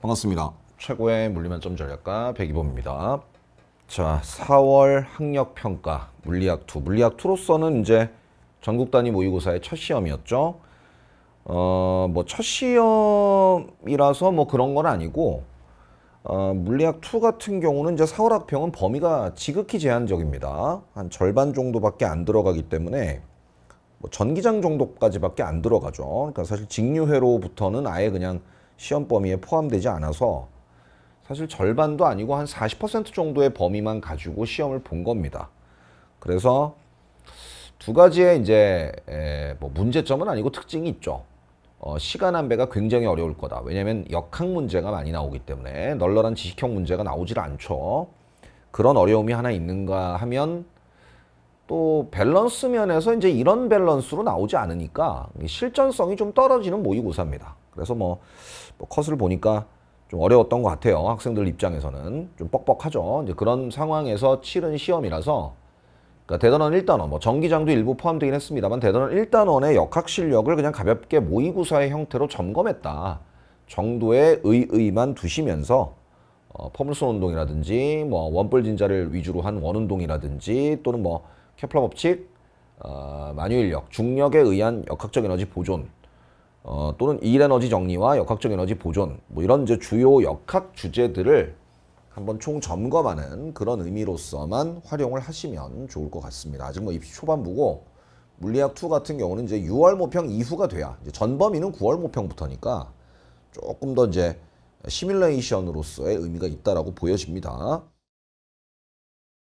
반갑습니다. 최고의 물리만점 전략가 백이범입니다. 자, 4월 학력 평가 물리학 2. 물리학 2로서는 이제 전국 단위 모의고사의 첫 시험이었죠. 어, 뭐 첫 시험이라서 뭐 그런 건 아니고 어, 물리학 2 같은 경우는 이제 4월 학평은 범위가 지극히 제한적입니다. 한 절반 정도밖에 안 들어가기 때문에 뭐 전기장 정도까지밖에 안 들어가죠. 그러니까 사실 직류회로부터는 아예 그냥 시험 범위에 포함되지 않아서 사실 절반도 아니고 한 40% 정도의 범위만 가지고 시험을 본 겁니다. 그래서 두 가지의 이제 뭐 문제점은 아니고 특징이 있죠. 어, 시간 안배가 굉장히 어려울 거다. 왜냐하면 역학 문제가 많이 나오기 때문에 널널한 지식형 문제가 나오질 않죠. 그런 어려움이 하나 있는가 하면 또 밸런스 면에서 이제 이런 밸런스로 나오지 않으니까 실전성이 좀 떨어지는 모의고사입니다. 그래서 뭐, 뭐 컷을 보니까 좀 어려웠던 것 같아요. 학생들 입장에서는 좀 뻑뻑하죠. 이제 그런 상황에서 치른 시험이라서 그러니까 대단원 1단원, 뭐 정기장도 일부 포함되긴 했습니다만 대단원 1단원의 역학 실력을 그냥 가볍게 모의고사의 형태로 점검했다 정도의 의의만 두시면서 어, 퍼물선 운동이라든지 뭐 원뿔 진자를 위주로 한 원운동이라든지 또는 뭐 케플러 법칙, 어, 만유인력, 중력에 의한 역학적 에너지 보존 어, 또는 일에너지 정리와 역학적 에너지 보존 뭐 이런 이제 주요 역학 주제들을 한번 총 점검하는 그런 의미로서만 활용을 하시면 좋을 것 같습니다. 아직 뭐 입시 초반부고 물리학 2 같은 경우는 이제 6월 모평 이후가 돼야 전범위는 9월 모평부터니까 조금 더 이제 시뮬레이션으로서의 의미가 있다라고 보여집니다.